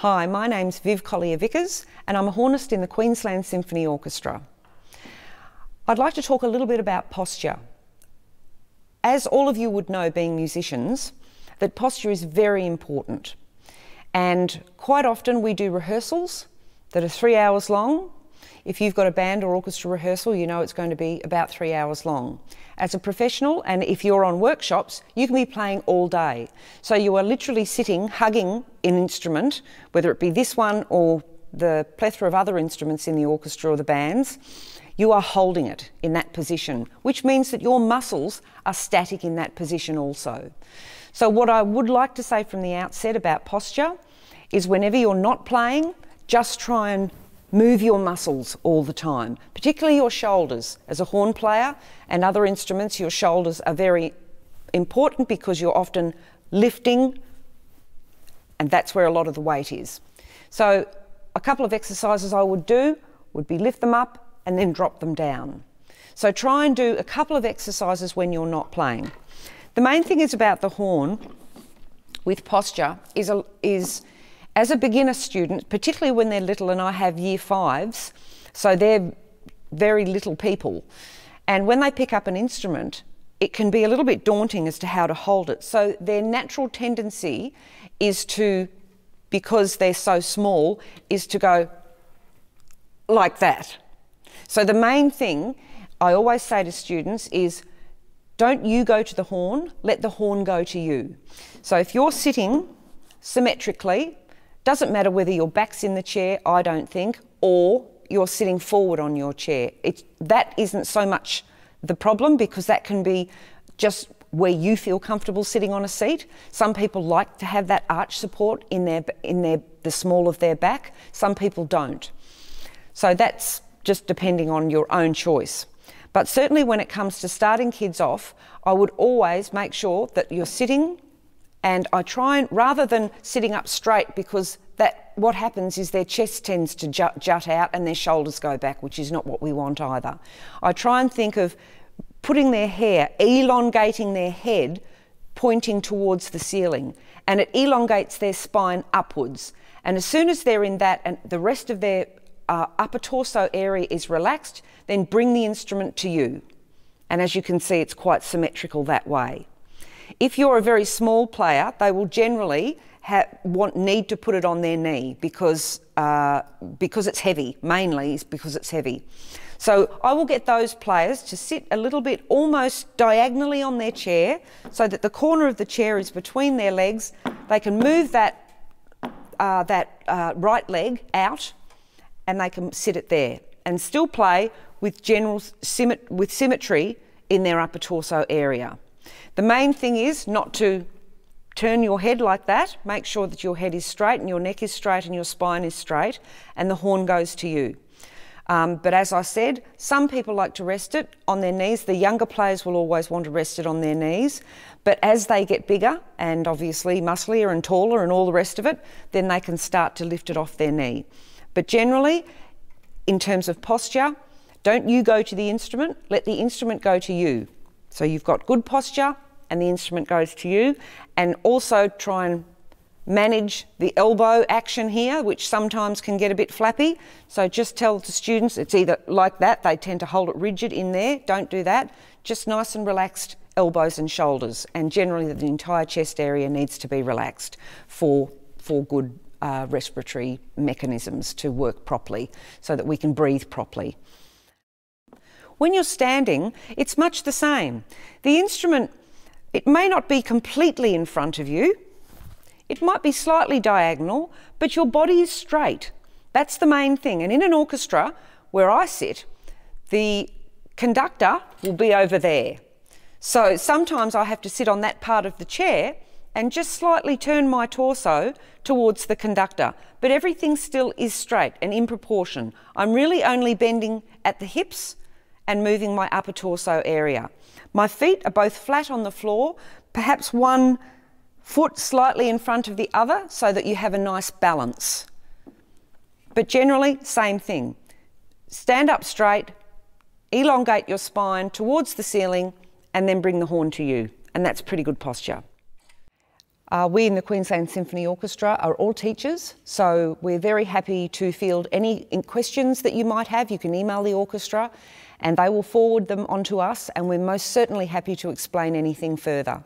Hi, my name's Viv Collier Vickers and I'm a hornist in the Queensland Symphony Orchestra. I'd like to talk a little bit about posture. As all of you would know being musicians, that posture is very important. And quite often we do rehearsals that are three hours long. If you've got a band or orchestra rehearsal, you know it's going to be about three hours long. As a professional, and if you're on workshops, you can be playing all day. So you are literally sitting, hugging an instrument, whether it be this one or the plethora of other instruments in the orchestra or the bands, you are holding it in that position, which means that your muscles are static in that position also. So, what I would like to say from the outset about posture is whenever you're not playing, just try and move your muscles all the time, particularly your shoulders. As a horn player and other instruments, your shoulders are very important because you're often lifting, and that's where a lot of the weight is. So, a couple of exercises I would do would be lift them up and then drop them down. So, try and do a couple of exercises when you're not playing. The main thing is about the horn with posture is, a, is as a beginner student, particularly when they're little, and I have year fives, so they're very little people, and when they pick up an instrument, it can be a little bit daunting as to how to hold it. So their natural tendency is to, because they're so small, is to go like that. So the main thing I always say to students is don't you go to the horn, let the horn go to you. So if you're sitting symmetrically, doesn't matter whether your back's in the chair, I don't think, or you're sitting forward on your chair. That isn't so much the problem because that can be just where you feel comfortable sitting on a seat. Some people like to have that arch support in their in their the small of their back. Some people don't. So that's just depending on your own choice. But certainly when it comes to starting kids off, I would always make sure that you're sitting and I try and rather than sitting up straight because that what happens is their chest tends to jut, jut out and their shoulders go back, which is not what we want either. I try and think of putting their hair, elongating their head, pointing towards the ceiling, and it elongates their spine upwards. And as soon as they're in that and the rest of their uh, upper torso area is relaxed, then bring the instrument to you. And as you can see, it's quite symmetrical that way. If you're a very small player, they will generally want, need to put it on their knee because, uh, because it's heavy, mainly is because it's heavy. So I will get those players to sit a little bit almost diagonally on their chair so that the corner of the chair is between their legs. They can move that, uh, that uh, right leg out and they can sit it there and still play with general with symmetry in their upper torso area. The main thing is not to turn your head like that. Make sure that your head is straight and your neck is straight and your spine is straight and the horn goes to you. Um, but as I said, some people like to rest it on their knees. The younger players will always want to rest it on their knees. But as they get bigger and obviously musclier and taller and all the rest of it, then they can start to lift it off their knee. But generally, in terms of posture, don't you go to the instrument, let the instrument go to you. So you've got good posture, and the instrument goes to you. And also try and manage the elbow action here, which sometimes can get a bit flappy. So just tell the students it's either like that, they tend to hold it rigid in there, don't do that. Just nice and relaxed elbows and shoulders. And generally the entire chest area needs to be relaxed for, for good uh, respiratory mechanisms to work properly so that we can breathe properly. When you're standing, it's much the same. The instrument it may not be completely in front of you, it might be slightly diagonal, but your body is straight. That's the main thing. And in an orchestra, where I sit, the conductor will be over there. So sometimes I have to sit on that part of the chair and just slightly turn my torso towards the conductor. But everything still is straight and in proportion. I'm really only bending at the hips and moving my upper torso area. My feet are both flat on the floor, perhaps one foot slightly in front of the other so that you have a nice balance. But generally, same thing. Stand up straight, elongate your spine towards the ceiling, and then bring the horn to you. And that's pretty good posture. Uh, we in the Queensland Symphony Orchestra are all teachers, so we're very happy to field any questions that you might have. You can email the orchestra and they will forward them on to us, and we're most certainly happy to explain anything further.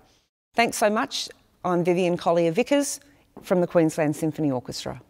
Thanks so much. I'm Vivienne Collier Vickers from the Queensland Symphony Orchestra.